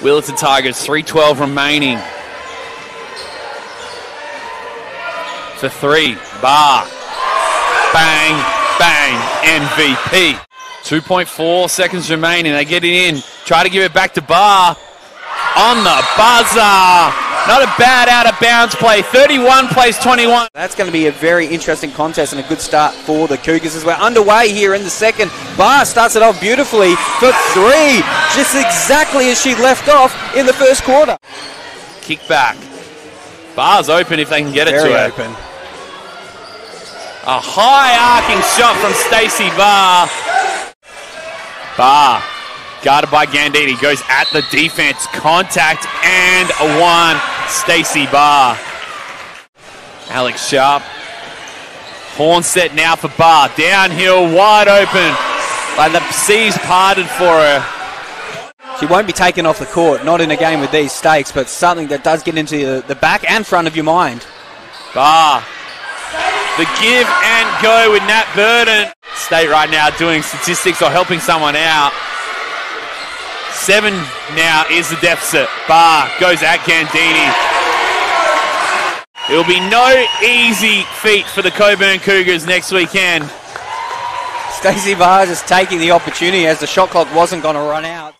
Willetton Tigers, 3.12 remaining. For three, Barr. Bang, bang, MVP. 2.4 seconds remaining. They get it in. Try to give it back to Barr. On the buzzer. Not a bad out of bounds play. 31 plays 21. That's going to be a very interesting contest and a good start for the Cougars as we're underway here in the second. Barr starts it off beautifully for three, just exactly as she left off in the first quarter. Kick back. Barr's open if they can get it Very to her. open. A high arcing shot from Stacey Barr. Barr, guarded by Gandini, goes at the defense. Contact and a one. Stacey Barr. Alex Sharp. Horn set now for Barr. Downhill, wide open. Like the seas parted for her. She won't be taken off the court, not in a game with these stakes, but something that does get into the, the back and front of your mind. Barr. The give and go with Nat Burden. State right now doing statistics or helping someone out. Seven now is the deficit. Barr goes at Gandini. It'll be no easy feat for the Cockburn Cougars next weekend. Stacey Barr is taking the opportunity as the shot clock wasn't going to run out.